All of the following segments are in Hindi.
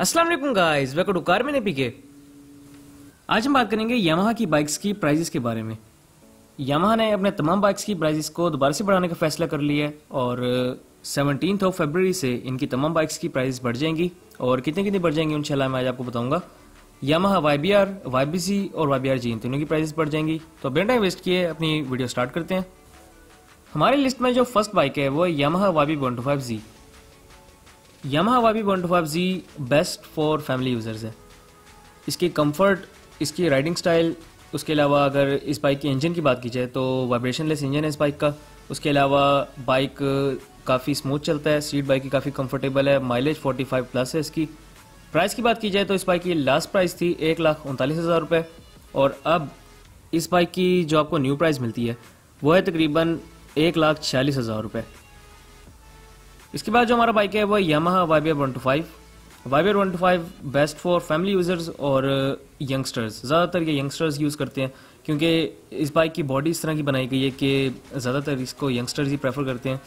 अस्सलाम वालेकुम guys welcome to car PK. आज हम बात करेंगे यामाहा की बाइक्स की प्राइजेस के बारे में। यामाहा ने अपने तमाम बाइक्स की प्राइजेस को दोबारा से बढ़ाने का फैसला कर लिया है और सेवनटीन ऑफ़ फरवरी से इनकी तमाम बाइक्स की प्राइस बढ़ जाएँगी और कितने कितने बढ़ जाएँगी, इंशाल्लाह मैं आज आपको बताऊँगा। Yamaha Y B R Y B C और वाई बी आर जी इन तीनों की प्राइजेस बढ़ जाएँगी। तो बिना टाइम वेस्ट किए अपनी वीडियो स्टार्ट करते हैं। हमारी लिस्ट में जो फ़र्स्ट बाइक है, वो Yamaha Y B one two five G Yamaha Y B one two five G best for family users है। इसकी कंफर्ट इसकी राइडिंग स्टाइल उसके अलावा अगर इस बाइक की इंजन की बात की जाए तो वाइब्रेशन लेस इंजन है इस बाइक का। उसके अलावा बाइक काफ़ी स्मूथ चलता है सीट बाइक की काफ़ी कंफर्टेबल है माइलेज 45 प्लस है इसकी। प्राइस की बात की जाए तो इस बाइक की लास्ट प्राइस थी एक लाख उनतालीस हज़ार रुपये और अब इस बाइक की जो आपको न्यू प्राइस मिलती है, वो है तकरीबन एक लाख छियालीस हज़ार रुपये इसके बाद जो हमारा बाइक है, वो Yamaha B one two five B one two five best for family users और यंगस्टर्स ज़्यादातर ये यंगस्टर्स यूज़ करते हैं, क्योंकि इस बाइक की बॉडी इस तरह की बनाई गई है कि ज़्यादातर इसको यंगस्टर्स ही प्रेफर करते हैं।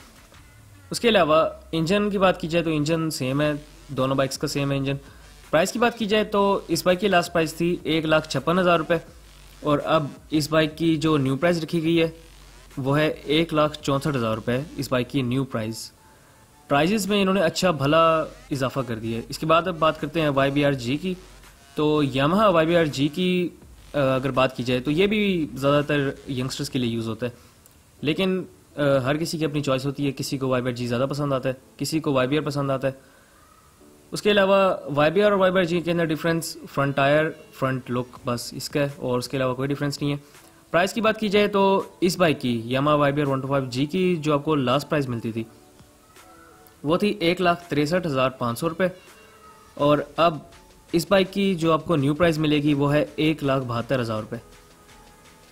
उसके अलावा इंजन की बात की जाए तो इंजन सेम है, दोनों बाइक्स का सेम है इंजन प्राइस की बात की जाए तो इस बाइक की लास्ट प्राइस थी एक लाख छप्पन हज़ार रुपये और अब इस बाइक की जो न्यू प्राइस रखी गई है, वो है एक लाख चौंसठ हज़ार रुपये इस बाइक की न्यू प्राइस प्राइजेस में इन्होंने अच्छा भला इजाफा कर दिया है। इसके बाद अब बात करते हैं वाई बी आर जी की। तो Yamaha Y B R G की अगर बात की जाए तो ये भी ज़्यादातर यंगस्टर्स के लिए यूज़ होता है। लेकिन हर किसी की अपनी चॉइस होती है। किसी को वाई बी आर जी ज़्यादा पसंद आता है, किसी को वाई बी आर पसंद आता है। उसके अलावा वाई बी आर और वाई बी आर जी के अंदर difference front tyre front look बस इसका है, और उसके अलावा कोई डिफरेंस नहीं है। प्राइस की बात की जाए तो इस बाइक की Yamaha Y B R one two five G की, जो आपको लास्ट प्राइस मिलती थी वो थी एक लाख तिरसठ हज़ार पाँच सौ रुपये। और अब इस बाइक की जो आपको न्यू प्राइस मिलेगी, वो है एक लाख बहत्तर हज़ार रुपये।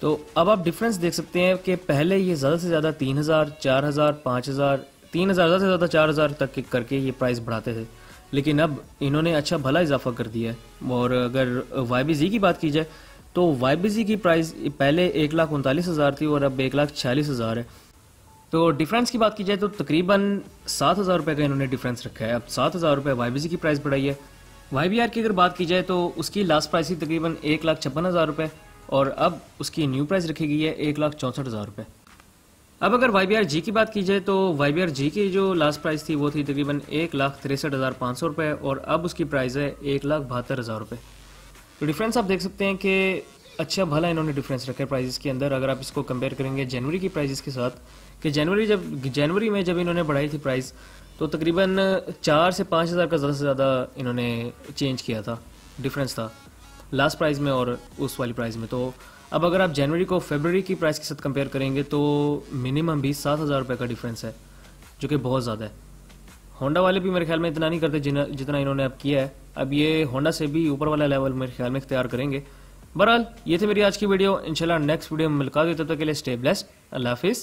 तो अब आप डिफरेंस देख सकते हैं कि पहले ये ज़्यादा से ज़्यादा तीन हज़ार, चार हज़ार, पाँच हज़ार, तीन हज़ार, ज़्यादा से ज़्यादा चार हज़ार तक करके ये प्राइस बढ़ाते थे। लेकिन अब इन्होंने अच्छा भला इजाफा कर दिया है। और अगर वाई की बात की जाए तो वाई की प्राइस पहले एक लाख उनतालीस हज़ार थी और अब एक लाख छियालीस हज़ार है। तो डिफरेंस की बात की जाए तो तकरीबन सात हज़ार रुपये का इन्होंने डिफरेंस रखा है। अब सात हज़ार रुपये वाई की प्राइस बढ़ाई है। वाई बी आर की अगर बात की जाए तो उसकी लास्ट प्राइस ही तकरीबन एक लाख छप्पन हज़ार रुपये और अब उसकी न्यू प्राइस रखी गई है एक लाख चौंसठ हज़ार रुपये अब अगर वाई बी आर जी की बात की जाए तो वाई बी आर जी की जो लास्ट प्राइस थी वो थी तकरीबन एक लाख तिरसठ हज़ार पाँच सौ रुपये और अब उसकी प्राइस है एक लाख बहत्तर हज़ार रुपये तो डिफरेंस आप देख सकते हैं कि अच्छा भला इन्होंने डिफरेंस रखा है प्राइजेस के अंदर। अगर आप इसको कंपेयर करेंगे जनवरी की प्राइजेस के साथ, कि जनवरी जब, जनवरी में जब इन्होंने बढ़ाई थी प्राइस तो तकरीबन चार से पाँच हज़ार का ज़्यादा से ज़्यादा इन्होंने चेंज किया था। डिफरेंस था लास्ट प्राइस में और उस वाली प्राइस में। तो अब अगर आप जनवरी को फेबररी की प्राइस के साथ कंपेयर करेंगे तो मिनिमम भी सात हज़ार रुपये का डिफरेंस है, जो कि बहुत ज़्यादा है। होंडा वाले भी मेरे ख्याल में इतना नहीं करते जितना इन्होंने अब किया है। अब ये होंडा से भी ऊपर वाला लेवल मेरे ख्याल में इख्तियार करेंगे। बहरहाल, ये थी मेरी आज की वीडियो। इंशाल्लाह नेक्स्ट वीडियो में मिलकर तब तक के लिए स्टे ब्लेस्ड अल्लाह हाफिज़।